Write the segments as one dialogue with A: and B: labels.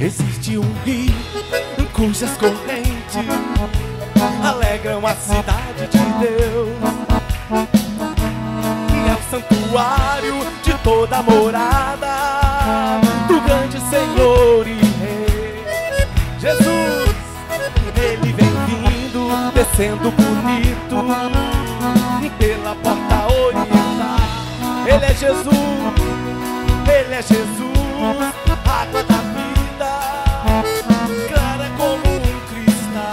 A: Existe um rio cujas correntes alegram a cidade de Deus. E é o santuário de toda morada do grande Senhor e Rei. Jesus, ele vem vindo, descendo bonito pela porta oriental. Ele é Jesus, ele é Jesus, água da vida, clara como um cristal.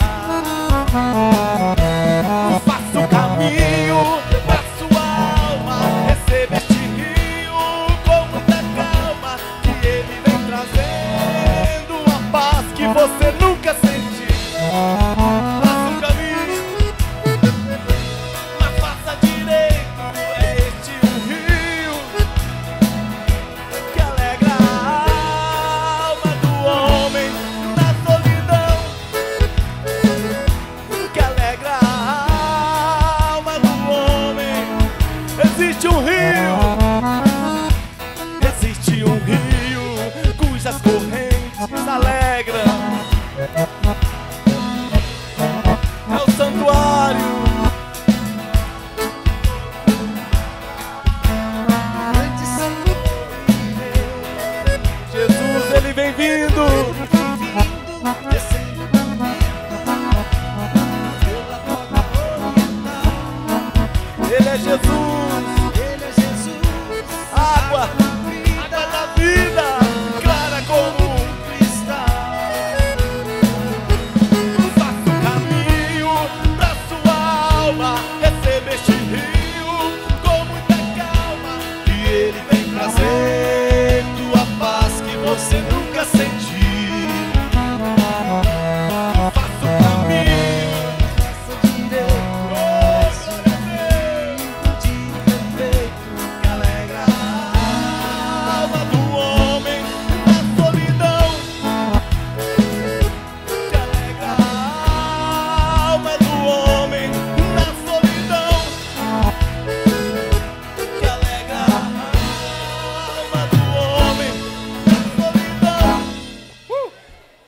A: Faça o caminho pra sua alma, receba este rio com muita calma, que ele vem trazendo a paz que você nunca sentiu.